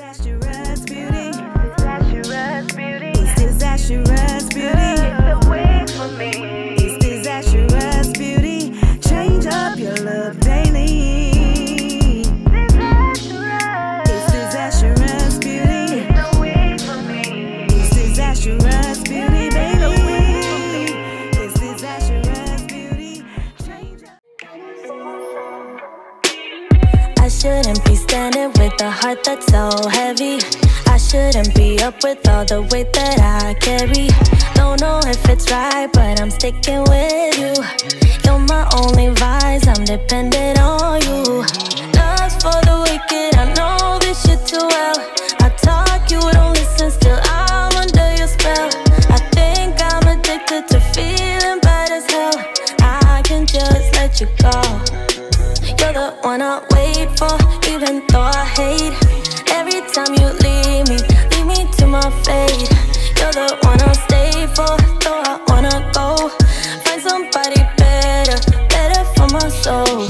Asherah's beauty. I shouldn't be up with all the weight that I carry. Don't know if it's right, but I'm sticking with you. You're my only vice, I'm dependent on you. Love's for the wicked, I know this shit too well. I talk, you don't listen, still I'm under your spell. I think I'm addicted to feeling bad as hell. I can just let you go. You're the one I wait for, even though I hate every time you leave me to my fate. You're the one I'll stay for, though I wanna go. Find somebody better, better for my soul,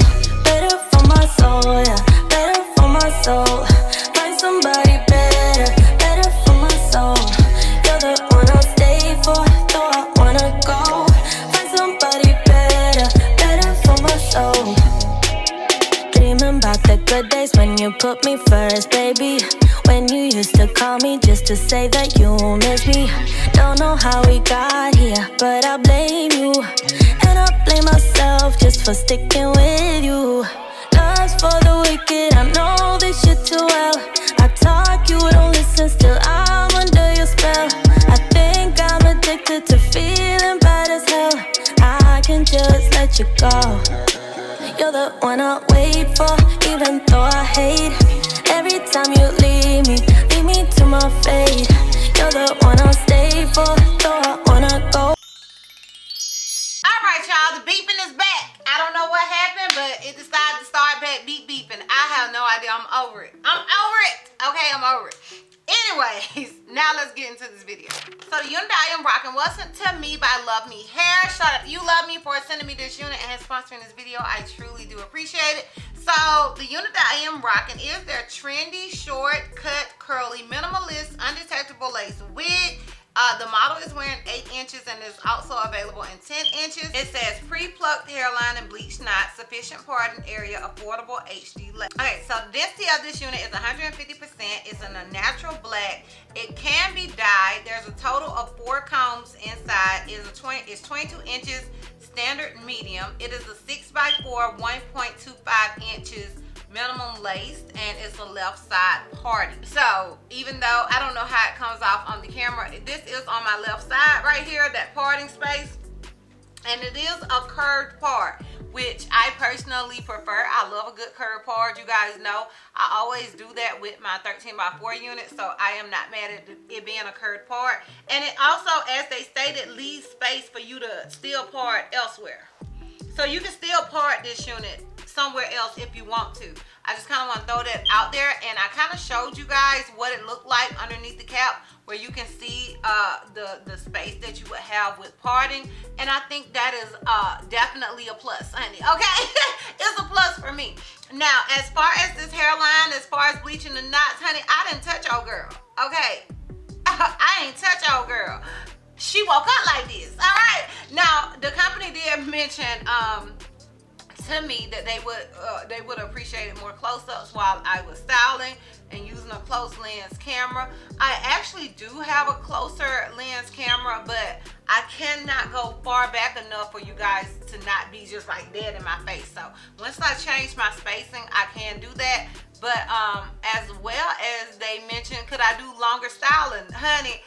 baby. When you used to call me just to say that you miss me. Don't know how we got here, but I blame you. And I blame myself just for sticking with you. Love's for the wicked, I know this shit too well. I talk, you don't listen, still I'm under your spell. I think I'm addicted to feeling bad as hell. I can just let you go. You're the one I wait for, even though I hate fate. You're the one I'll stay for, though I wanna go. All right, y'all, the beeping is back. I don't know what happened, but it decided to start back beep beeping. I have no idea. I'm over it. I'm over it. Okay, I'm over it. Anyways, now let's get into this video. So the unit I am rocking was sent to me by Luvme Hair. Shout out you, Love Me, for sending me this unit and sponsoring this video. I truly do appreciate it. So the unit that I am rocking is their trendy, short, cut, curly, minimalist, undetectable lace wig. Uh, the model is wearing 8 inches and is also available in 10 inches. It says pre-plucked hairline and bleached knot, sufficient parting area, affordable HD lace. Okay, so density of this unit is 150%. It's in a natural black. It can be dyed. There's a total of four combs inside. It is a 20, it's 22 inches standard medium. It is a 6 by 4 1.25 inches minimum laced and it's a left side party. So even though i don't know how it comes off on the camera this is on my left side right here that parting space. And it is a curved part which i personally prefer. I love a good curved part you guys know. I always do that with my 13 by 4 unit so i am not mad at it being a curved part and it also as they stated leaves space for you to still part elsewhere. So you can still part this unit somewhere else if you want to. I just kind of want to throw that out there and I kind of showed you guys what it looked like underneath the cap where you can see uh, the, the space that you would have with parting and I think that is uh, definitely a plus, honey, okay? it's a plus for me. Now, as far as this hairline, as far as bleaching the knots, honey, I didn't touch old girl, okay? I ain't touch old girl. She woke up like this, all right? Now, the company did mention um, to me that they would uh, they would appreciate it more close-ups while I was styling and using a close lens camera. I actually do have a closer lens camera, but I cannot go far back enough for you guys to not be just like dead in my face. So once I change my spacing, I can do that. But um, as well as they mentioned, could I do longer styling? Honey,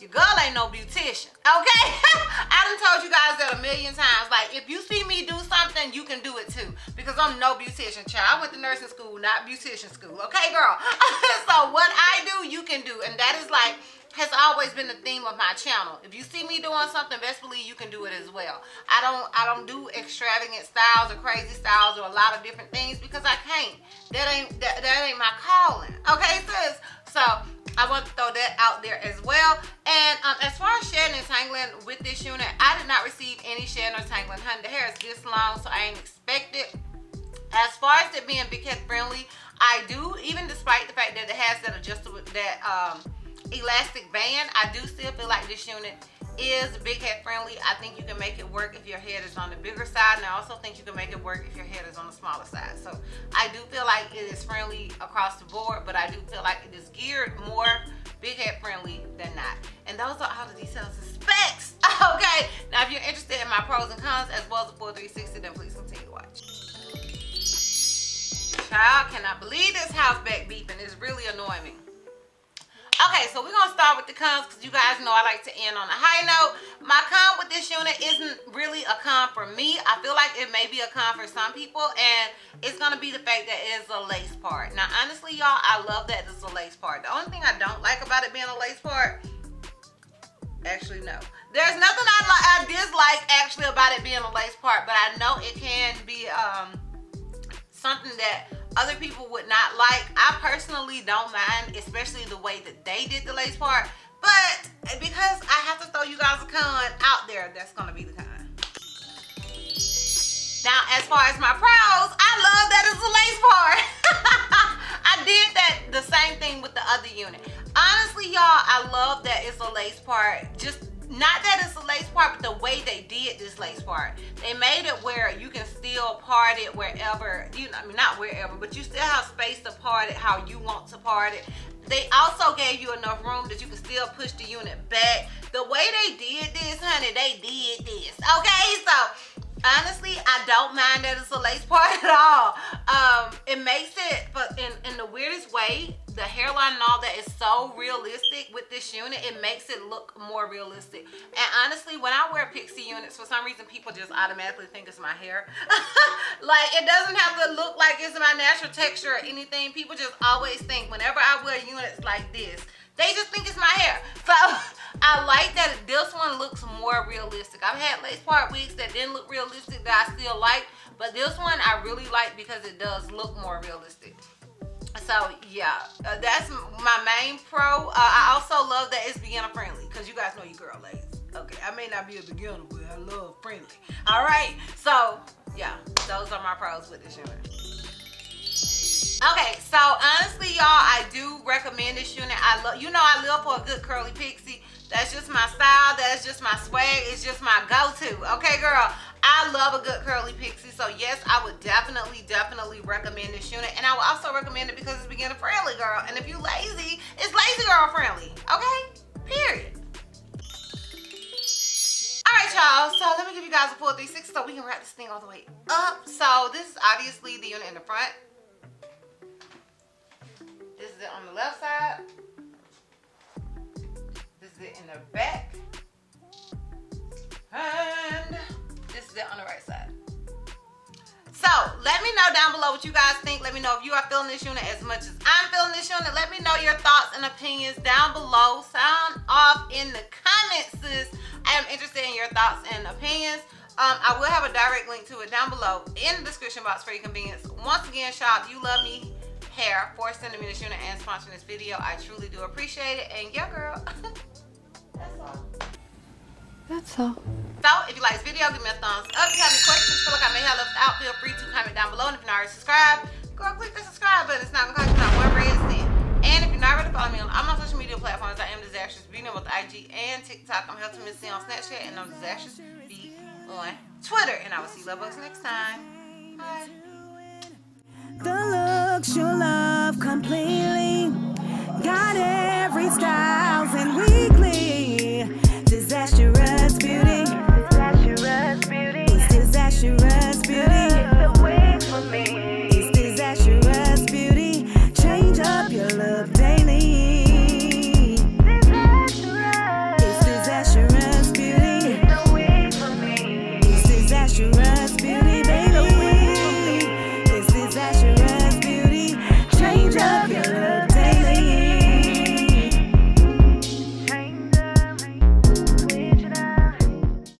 your girl ain't no beautician, okay? I done told you guys that a million times. Like, if you see me do something, you can do it too. Because I'm no beautician, child. I went to nursing school, not beautician school, okay, girl? so what I do, you can do. And that is like, has always been the theme of my channel. If you see me doing something, best believe you can do it as well. I don't I don't do extravagant styles or crazy styles or a lot of different things because I can't. That ain't that, that ain't my calling. Okay, sis? So I want to throw that out there as well. And um, as far as shedding and tangling with this unit, I did not receive any shedding or tangling. Honey, the hair is this long, so I ain't expect it. As far as it being big head friendly, I do, even despite the fact that it has that adjustable, that um, elastic band, I do still feel like this unit is big head friendly. I think you can make it work if your head is on the bigger side. And I also think you can make it work if your head is on the smaller side. So I do feel like it is friendly across the board, but I do feel like it is geared more big head friendly than not. And those are all the details and specs. Okay. Now, if you're interested in my pros and cons as well as the full 360, then please continue to watch. Child, cannot believe this house back beeping. It's really annoying me. Okay, so we're gonna start with the cons because you guys know I like to end on a high note. My con with this unit isn't really a con for me. I feel like it may be a con for some people, and it's gonna be the fact that it's a lace part. Now, honestly, y'all, I love that it's a lace part. The only thing I don't like about it being a lace part, actually, no. There's nothing I, I dislike actually about it being a lace part, but I know it can be um, something that other people would not like. I personally don't mind, especially the way that they did the lace part. But because I have to throw you guys a con out there, that's gonna be the con. Now, as far as my pros, I love that it's a lace part. I did that the same thing with the other unit. Honestly, y'all, I love that it's a lace part. Just not that it's a lace part, but the way they did this lace part. They made it where you can still part it wherever, you know, I mean, not wherever, but you still have space to part it how you want to part it. They also gave you enough room that you can still push the unit back. The way they did this, honey, they did this. Okay, so honestly i don't mind that it's a lace part at all um it makes it but in in the weirdest way the hairline and all that is so realistic with this unit it makes it look more realistic and honestly when i wear pixie units for some reason people just automatically think it's my hair like it doesn't have to look like it's my natural texture or anything people just always think whenever i wear units like this they just think it's my hair so I like that this one looks more realistic. I've had lace part wigs that didn't look realistic that I still like, but this one I really like because it does look more realistic. So yeah, uh, that's my main pro. Uh, I also love that it's beginner friendly because you guys know you girl ladies. Okay, I may not be a beginner, but I love friendly. All right, so yeah, those are my pros with this unit. Okay, so honestly, y'all, I do recommend this unit. I love, you know, I live for a good curly pixie. That's just my style. That's just my swag. It's just my go-to. Okay, girl. I love a good curly pixie. So yes, I would definitely, definitely recommend this unit. And I would also recommend it because it's beginner friendly, girl. And if you lazy, it's lazy girl friendly. Okay? Period. Alright, y'all. So let me give you guys a full 360 so we can wrap this thing all the way up. So this is obviously the unit in the front. This is it on the left side This is it in the back. And let me know down below what you guys think. Let me know if you are feeling this unit as much as I'm feeling this unit. Let me know your thoughts and opinions down below. Sound off in the comments, sis. I am interested in your thoughts and opinions. Um, I will have a direct link to it down below in the description box for your convenience. Once again, shop, you love me hair for sending me this unit and sponsoring this video. I truly do appreciate it. And yeah, girl. That's all. That's all. If you like this video, give me a thumbs up. If you have any questions, feel like I may have left out, feel free to comment down below. And if you're not already subscribed, go click the subscribe button. It's not to cost you not one red cent. And if you're not ready to follow me on all my social media platforms, I am Dizastrous Beauty on both IG and TikTok. I'm Helton Miss on Snapchat, and I'm Dizastrous Beauty on Twitter. And I will see you love next time. Bye. The looks you love completely